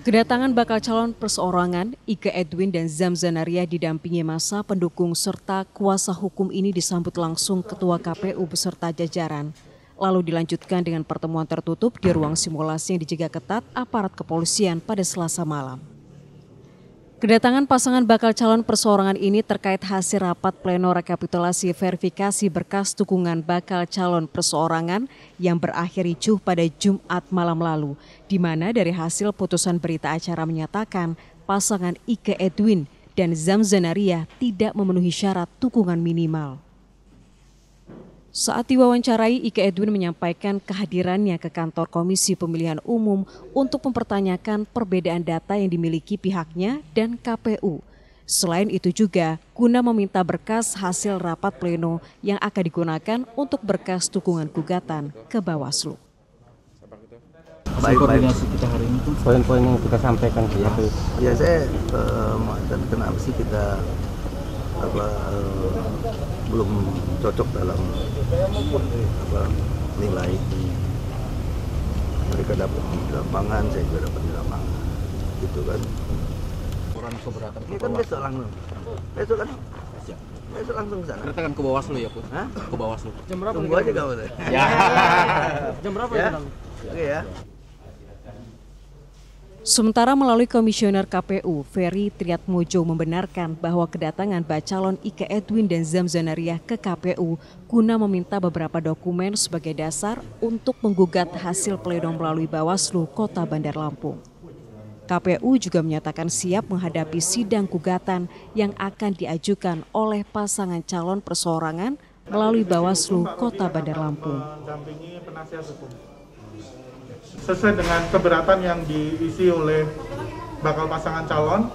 Kedatangan bakal calon perseorangan Ike Edwin dan Zamzanaria didampingi masa pendukung serta kuasa hukum ini disambut langsung Ketua KPU beserta jajaran. Lalu dilanjutkan dengan pertemuan tertutup di ruang simulasi yang dijaga ketat aparat kepolisian pada selasa malam. Kedatangan pasangan bakal calon perseorangan ini terkait hasil rapat pleno rekapitulasi verifikasi berkas dukungan bakal calon perseorangan yang berakhir ricuh pada Jumat malam lalu, di mana dari hasil putusan berita acara menyatakan pasangan Ike Edwin dan Zamzanaria tidak memenuhi syarat dukungan minimal. Saat diwawancarai, Ike Edwin menyampaikan kehadirannya ke kantor Komisi Pemilihan Umum untuk mempertanyakan perbedaan data yang dimiliki pihaknya dan KPU. Selain itu juga guna meminta berkas hasil rapat pleno yang akan digunakan untuk berkas dukungan gugatan ke Bawaslu. Baik, koordinasi kita hari ini tuh poin-poin yang kita sampaikan ke ya, ya saya um, kenapa sih kita apa uh, belum cocok dalam apa nilai mereka dapat di lapangan saya juga dapat di lapangan. Gitu kan. Orang keberatan ini kan besok langsung. Besok kan? Besok langsung ke sana. Kita kan ke Bawaslu ya Bu Hah? ke Bawaslu jam berapa tunggu aja kamu. Ya. Jam berapa ya? oke ya Sementara melalui Komisioner KPU, Ferry Triatmojo membenarkan bahwa kedatangan bacalon Ike Edwin dan Zamzanaria ke KPU guna meminta beberapa dokumen sebagai dasar untuk menggugat hasil pleno melalui Bawaslu Kota Bandar Lampung. KPU juga menyatakan siap menghadapi sidang gugatan yang akan diajukan oleh pasangan calon perseorangan melalui Bawaslu Kota Bandar Lampung sesuai dengan keberatan yang diisi oleh bakal pasangan calon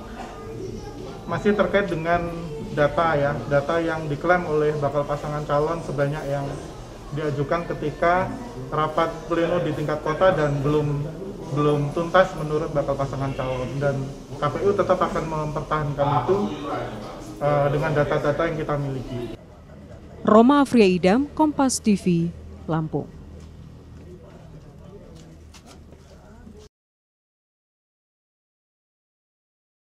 masih terkait dengan data ya data yang diklaim oleh bakal pasangan calon sebanyak yang diajukan ketika rapat pleno di tingkat kota dan belum belum tuntas menurut bakal pasangan calon dan KPU tetap akan mempertahankan itu uh, dengan data-data yang kita miliki. Roma Afriya Idam, Kompas TV, Lampung.